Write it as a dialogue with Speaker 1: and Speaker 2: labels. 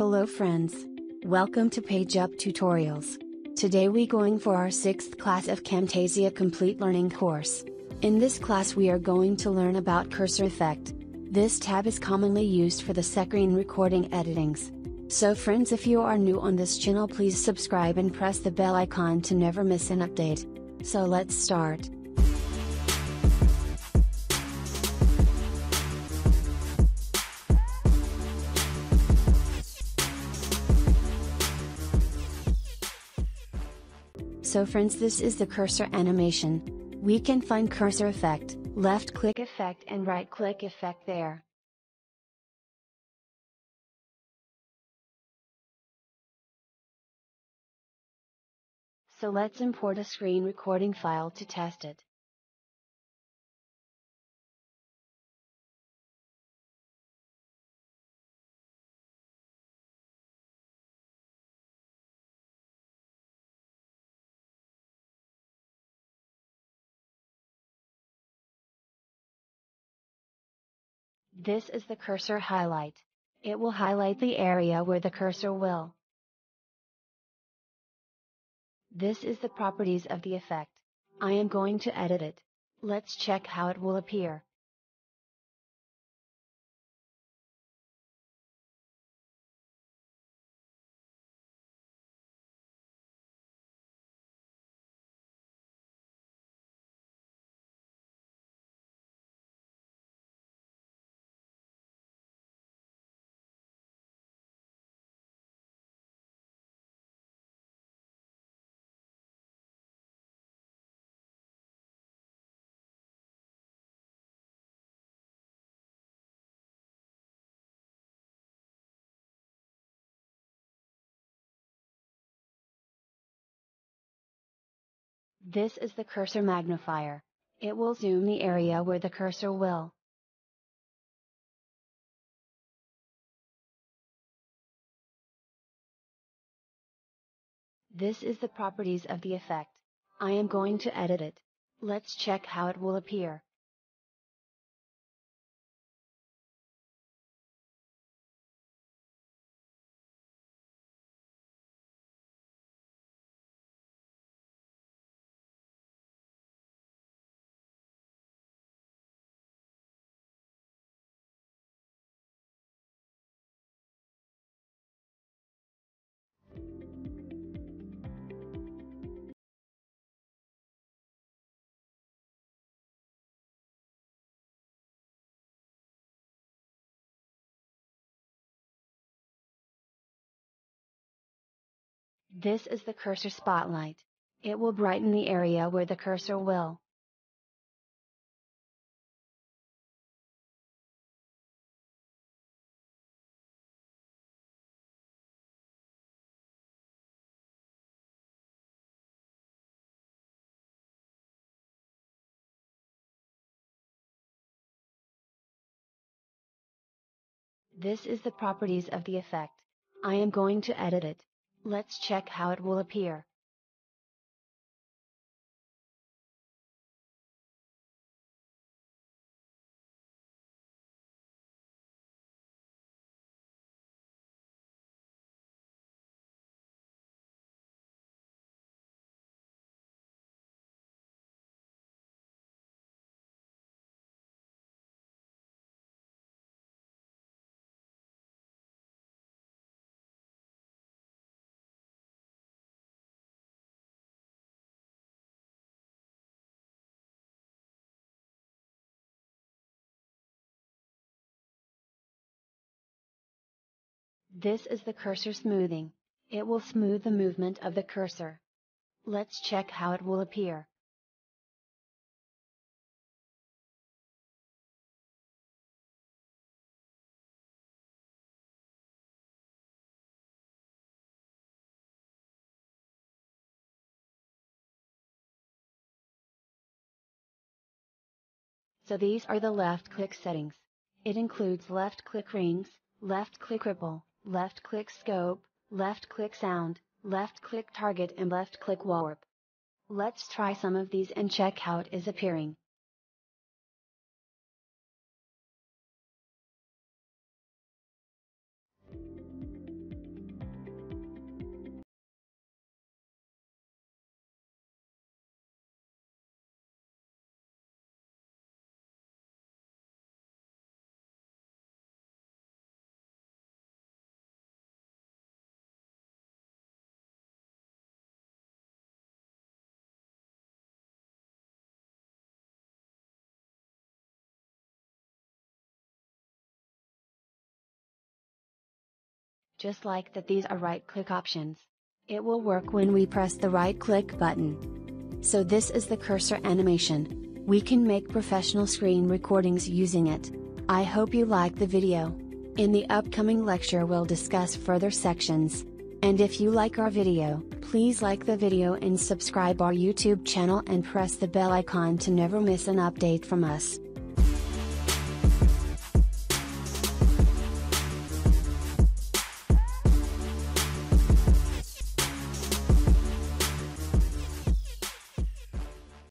Speaker 1: Hello friends. Welcome to PageUp Tutorials. Today we going for our 6th class of Camtasia Complete Learning course. In this class we are going to learn about cursor effect. This tab is commonly used for the screen recording editings. So friends if you are new on this channel please subscribe and press the bell icon to never miss an update. So let's start. So friends this is the cursor animation. We can find cursor effect, left click effect and right click effect there. So let's import a screen recording file to test it. This is the cursor highlight. It will highlight the area where the cursor will. This is the properties of the effect. I am going to edit it. Let's check how it will appear. This is the cursor magnifier. It will zoom the area where the cursor will. This is the properties of the effect. I am going to edit it. Let's check how it will appear. This is the cursor spotlight. It will brighten the area where the cursor will. This is the properties of the effect. I am going to edit it. Let's check how it will appear. This is the cursor smoothing. It will smooth the movement of the cursor. Let's check how it will appear. So these are the left click settings. It includes left click rings, left click ripple, left click scope, left click sound, left click target and left click warp. Let's try some of these and check how it is appearing. Just like that these are right click options. It will work when we press the right click button. So this is the cursor animation. We can make professional screen recordings using it. I hope you like the video. In the upcoming lecture we'll discuss further sections. And if you like our video, please like the video and subscribe our YouTube channel and press the bell icon to never miss an update from us.